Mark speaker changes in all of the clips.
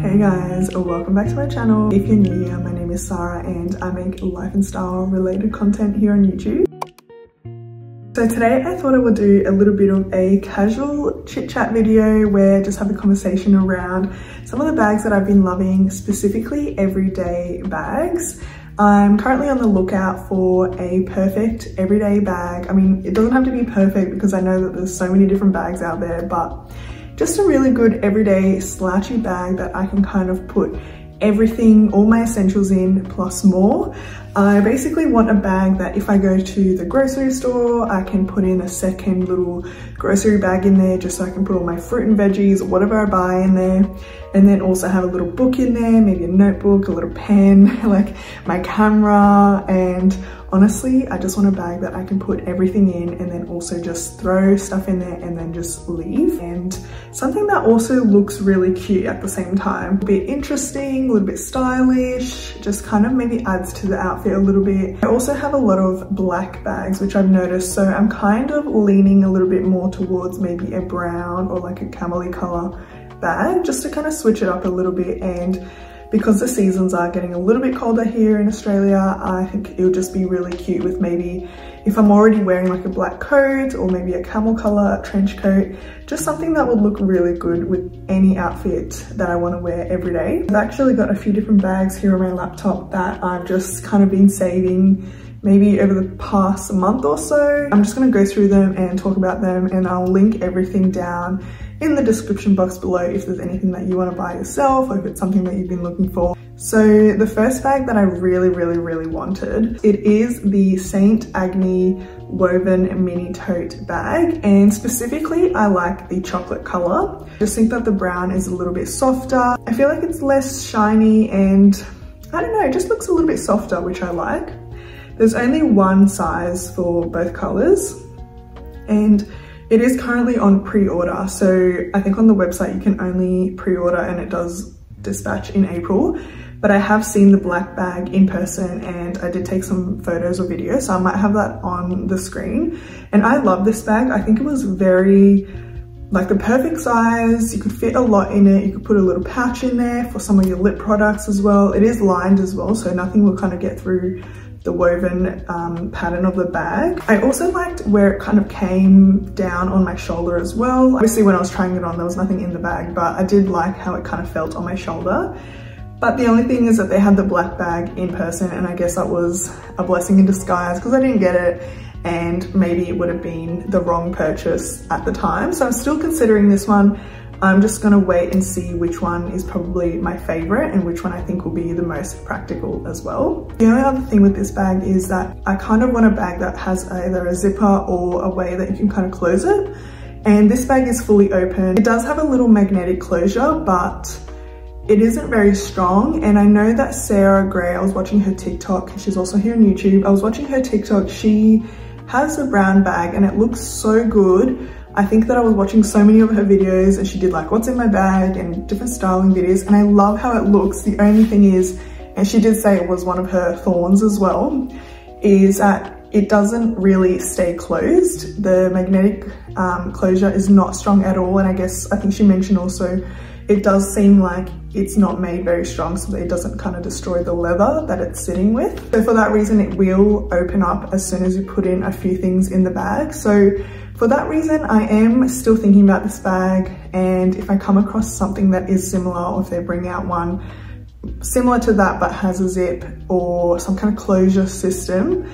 Speaker 1: Hey guys, welcome back to my channel. If you're new here, my name is Sara and I make life and style related content here on YouTube. So today I thought I would do a little bit of a casual chit chat video where I just have a conversation around some of the bags that I've been loving, specifically everyday bags. I'm currently on the lookout for a perfect everyday bag. I mean, it doesn't have to be perfect because I know that there's so many different bags out there, but just a really good everyday slouchy bag that I can kind of put everything, all my essentials in plus more. I basically want a bag that if I go to the grocery store, I can put in a second little grocery bag in there just so I can put all my fruit and veggies, or whatever I buy in there. And then also have a little book in there, maybe a notebook, a little pen, like my camera and honestly, I just want a bag that I can put everything in and then also just throw stuff in there and then just leave. And something that also looks really cute at the same time. A bit interesting, a little bit stylish, just kind of maybe adds to the outfit a little bit. I also have a lot of black bags, which I've noticed. So I'm kind of leaning a little bit more towards maybe a brown or like a camely color bag just to kind of switch it up a little bit and because the seasons are getting a little bit colder here in Australia, I think it would just be really cute with maybe if I'm already wearing like a black coat or maybe a camel color trench coat, just something that would look really good with any outfit that I want to wear every day. I've actually got a few different bags here on my laptop that I've just kind of been saving maybe over the past month or so. I'm just gonna go through them and talk about them and I'll link everything down in the description box below if there's anything that you wanna buy yourself or if it's something that you've been looking for. So the first bag that I really, really, really wanted, it is the St. Agni woven mini tote bag. And specifically, I like the chocolate color. I just think that the brown is a little bit softer. I feel like it's less shiny and I don't know, it just looks a little bit softer, which I like. There's only one size for both colors and it is currently on pre-order. So I think on the website you can only pre-order and it does dispatch in April. But I have seen the black bag in person and I did take some photos or videos. So I might have that on the screen. And I love this bag. I think it was very like the perfect size. You could fit a lot in it. You could put a little pouch in there for some of your lip products as well. It is lined as well, so nothing will kind of get through the woven um, pattern of the bag. I also liked where it kind of came down on my shoulder as well. Obviously when I was trying it on, there was nothing in the bag, but I did like how it kind of felt on my shoulder. But the only thing is that they had the black bag in person and I guess that was a blessing in disguise because I didn't get it and maybe it would have been the wrong purchase at the time. So I'm still considering this one. I'm just gonna wait and see which one is probably my favorite and which one I think will be the most practical as well. The only other thing with this bag is that I kind of want a bag that has either a zipper or a way that you can kind of close it. And this bag is fully open. It does have a little magnetic closure, but it isn't very strong. And I know that Sarah Gray, I was watching her TikTok, she's also here on YouTube. I was watching her TikTok, she has a brown bag and it looks so good I think that I was watching so many of her videos and she did like what's in my bag and different styling videos and I love how it looks. The only thing is, and she did say it was one of her thorns as well, is that it doesn't really stay closed. The magnetic um, closure is not strong at all and I guess I think she mentioned also it does seem like it's not made very strong so that it doesn't kind of destroy the leather that it's sitting with. So for that reason it will open up as soon as you put in a few things in the bag. So for that reason, I am still thinking about this bag and if I come across something that is similar or if they bring out one similar to that but has a zip or some kind of closure system,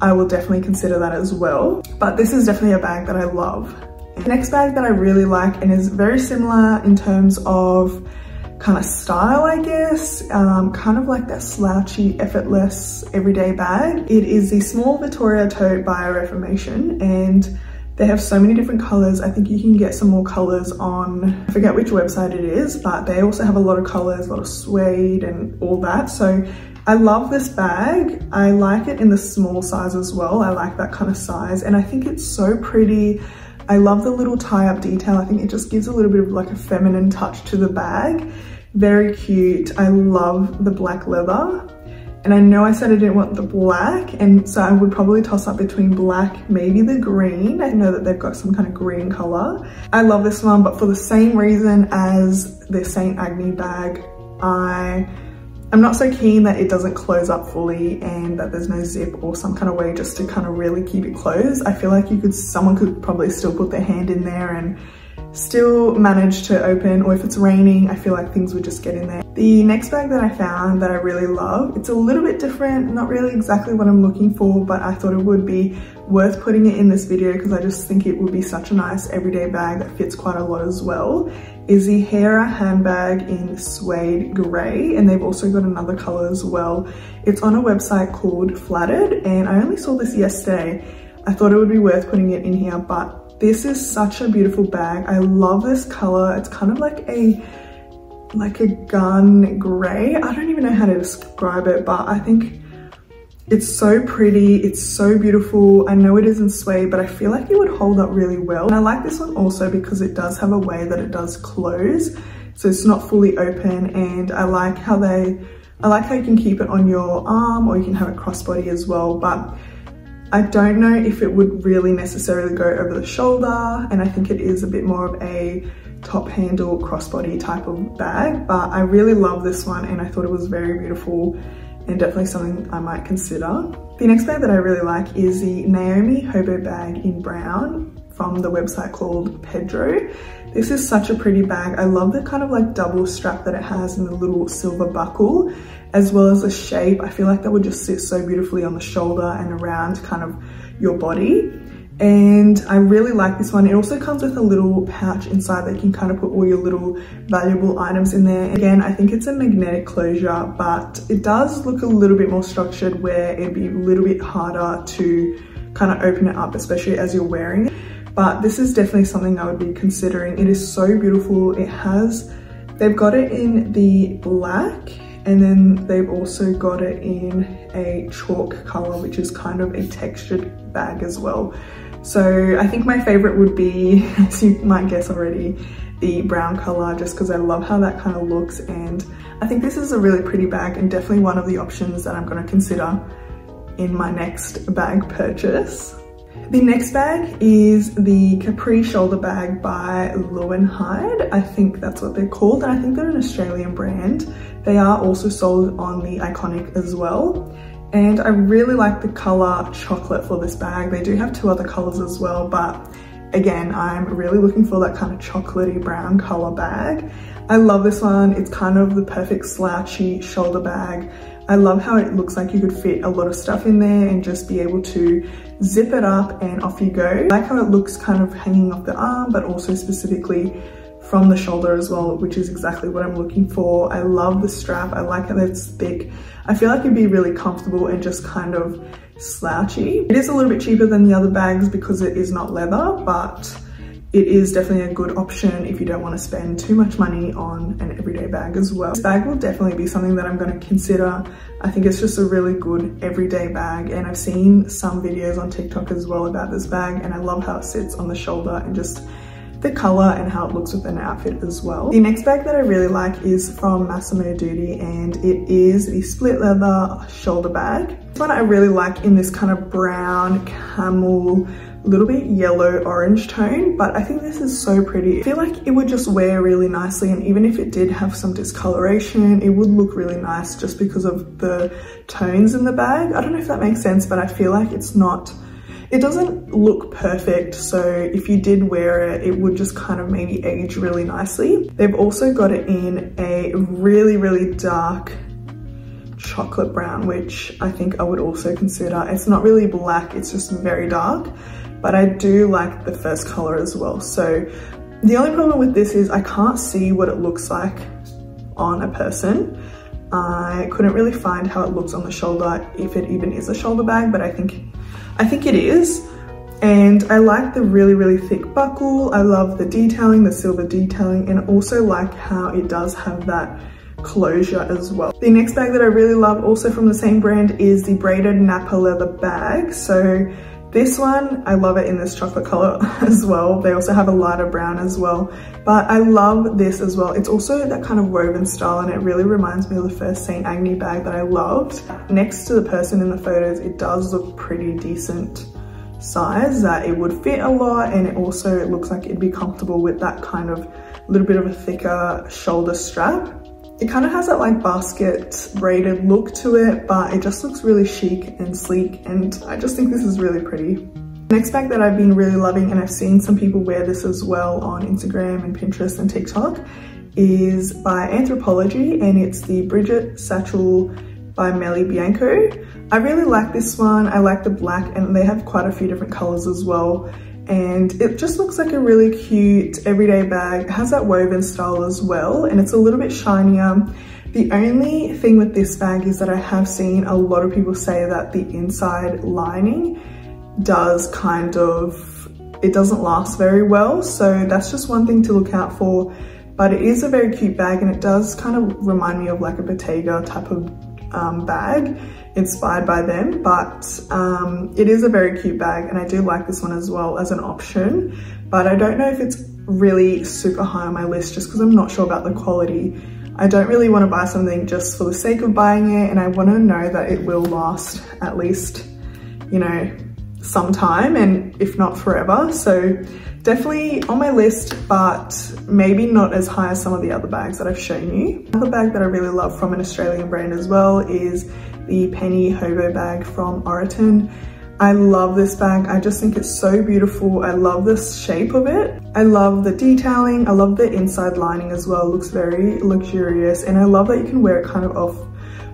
Speaker 1: I will definitely consider that as well. But this is definitely a bag that I love. Next bag that I really like and is very similar in terms of kind of style, I guess, um, kind of like that slouchy, effortless, everyday bag. It is the Small Vittoria Tote by Reformation and they have so many different colors. I think you can get some more colors on, I forget which website it is, but they also have a lot of colors, a lot of suede and all that. So I love this bag. I like it in the small size as well. I like that kind of size and I think it's so pretty. I love the little tie-up detail. I think it just gives a little bit of like a feminine touch to the bag. Very cute. I love the black leather And I know I said I didn't want the black and so I would probably toss up between black, maybe the green. I know that they've got some kind of green color. I love this one, but for the same reason as the St. Agni bag, I I'm not so keen that it doesn't close up fully and that there's no zip or some kind of way just to kind of really keep it closed. I feel like you could, someone could probably still put their hand in there and still manage to open or if it's raining I feel like things would just get in there. The next bag that I found that I really love, it's a little bit different, not really exactly what I'm looking for but I thought it would be worth putting it in this video because I just think it would be such a nice everyday bag that fits quite a lot as well is the Hera handbag in suede grey and they've also got another colour as well. It's on a website called Flattered and I only saw this yesterday. I thought it would be worth putting it in here but this is such a beautiful bag. I love this colour. It's kind of like a like a gun grey. I don't even know how to describe it but I think it's so pretty, it's so beautiful. I know it isn't suede, but I feel like it would hold up really well. And I like this one also because it does have a way that it does close. So it's not fully open and I like how they, I like how you can keep it on your arm or you can have it crossbody as well. But I don't know if it would really necessarily go over the shoulder and I think it is a bit more of a top handle crossbody type of bag but I really love this one and I thought it was very beautiful and definitely something I might consider. The next bag that I really like is the Naomie Hobo bag in brown from the website called Pedro. This is such a pretty bag. I love the kind of like double strap that it has and the little silver buckle, as well as the shape. I feel like that would just sit so beautifully on the shoulder and around kind of your body and I really like this one. It also comes with a little pouch inside that you can kind of put all your little valuable items in there. Again, I think it's a magnetic closure, but it does look a little bit more structured where it'd be a little bit harder to kind of open it up, especially as you're wearing it. But this is definitely something I would be considering. It is so beautiful. It has, they've got it in the black and then they've also got it in a chalk color, which is kind of a textured bag as well. So I think my favorite would be, as you might guess already, the brown color just because I love how that kind of looks and I think this is a really pretty bag and definitely one of the options that I'm going to consider in my next bag purchase. The next bag is the Capri shoulder bag by Louenhide. I think that's what they're called and I think they're an Australian brand. They are also sold on the Iconic as well and I really like the color chocolate for this bag. They do have two other colors as well, but again, I'm really looking for that kind of chocolatey brown color bag. I love this one. It's kind of the perfect slouchy shoulder bag. I love how it looks like you could fit a lot of stuff in there and just be able to zip it up and off you go. I like how it looks kind of hanging off the arm, but also specifically from the shoulder as well, which is exactly what I'm looking for. I love the strap. I like how it's thick. I feel like it'd be really comfortable and just kind of slouchy. It is a little bit cheaper than the other bags because it is not leather, but it is definitely a good option if you don't want to spend too much money on an everyday bag as well. This bag will definitely be something that I'm going to consider. I think it's just a really good everyday bag and I've seen some videos on TikTok as well about this bag and I love how it sits on the shoulder and just the color and how it looks with an outfit as well. The next bag that I really like is from Massimo Dutti and it is the split leather shoulder bag. This one I really like in this kind of brown camel little bit yellow orange tone but I think this is so pretty. I feel like it would just wear really nicely and even if it did have some discoloration it would look really nice just because of the tones in the bag. I don't know if that makes sense but I feel like it's not it doesn't look perfect, so if you did wear it, it would just kind of maybe age really nicely. They've also got it in a really, really dark chocolate brown, which I think I would also consider. It's not really black, it's just very dark, but I do like the first color as well. So the only problem with this is I can't see what it looks like on a person. I couldn't really find how it looks on the shoulder, if it even is a shoulder bag, but I think I think it is. And I like the really, really thick buckle. I love the detailing, the silver detailing, and also like how it does have that closure as well. The next bag that I really love, also from the same brand, is the braided Napa leather bag. So This one, I love it in this chocolate color as well. They also have a lighter brown as well, but I love this as well. It's also that kind of woven style and it really reminds me of the first St. Agni bag that I loved. Next to the person in the photos, it does look pretty decent size that it would fit a lot and it also looks like it'd be comfortable with that kind of little bit of a thicker shoulder strap. It kind of has that like basket braided look to it, but it just looks really chic and sleek and I just think this is really pretty. Next bag that I've been really loving and I've seen some people wear this as well on Instagram and Pinterest and TikTok is by Anthropologie and it's the Brigitte Satchel by Melie Bianco. I really like this one. I like the black and they have quite a few different colors as well. And it just looks like a really cute everyday bag. It has that woven style as well and it's a little bit shinier. The only thing with this bag is that I have seen a lot of people say that the inside lining does kind of, it doesn't last very well. So that's just one thing to look out for. But it is a very cute bag and it does kind of remind me of like a Bottega type of um, bag inspired by them, but um, it is a very cute bag and I do like this one as well as an option, but I don't know if it's really super high on my list just because I'm not sure about the quality. I don't really want to buy something just for the sake of buying it and I want to know that it will last at least, you know, some time and if not forever. So definitely on my list, but maybe not as high as some of the other bags that I've shown you. Another bag that I really love from an Australian brand as well is the Penny Hobo bag from Oroton. I love this bag. I just think it's so beautiful. I love the shape of it. I love the detailing. I love the inside lining as well. It looks very luxurious and I love that you can wear it kind of off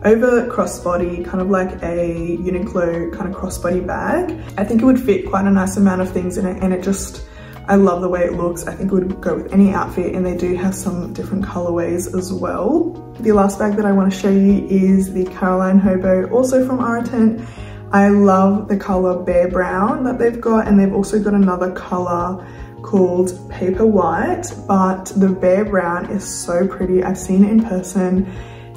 Speaker 1: over crossbody, kind of like a Uniqlo kind of crossbody bag. I think it would fit quite a nice amount of things in it and it just, I love the way it looks. I think it would go with any outfit and they do have some different colorways as well. The last bag that I want to show you is the Caroline Hobo, also from Oroton. I love the color Bear Brown that they've got and they've also got another color called Paper White, but the Bear Brown is so pretty. I've seen it in person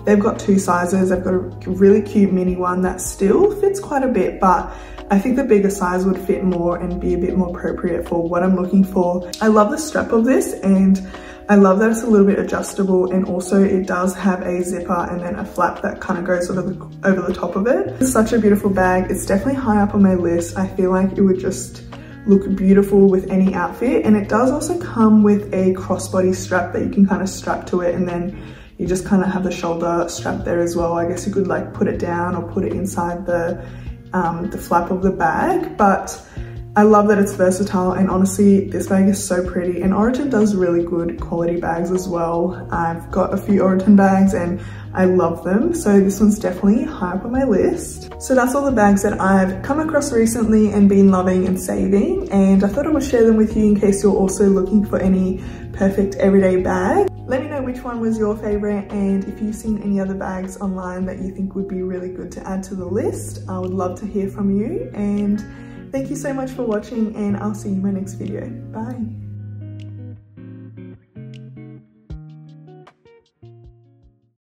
Speaker 1: They've got two sizes. They've got a really cute mini one that still fits quite a bit, but I think the bigger size would fit more and be a bit more appropriate for what I'm looking for. I love the strap of this and I love that it's a little bit adjustable and also it does have a zipper and then a flap that kind of goes over the, over the top of it. It's such a beautiful bag. It's definitely high up on my list. I feel like it would just look beautiful with any outfit and it does also come with a crossbody strap that you can kind of strap to it and then you just kind of have the shoulder strap there as well. I guess you could like put it down or put it inside the, um, the flap of the bag, but I love that it's versatile and honestly, this bag is so pretty and Oroton does really good quality bags as well. I've got a few Oroton bags and I love them. So this one's definitely high up on my list. So that's all the bags that I've come across recently and been loving and saving. And I thought I would share them with you in case you're also looking for any perfect everyday bag. Let me know which one was your favorite and if you've seen any other bags online that you think would be really good to add to the list. I would love to hear from you and thank you so much for watching and I'll see you in my next video. Bye.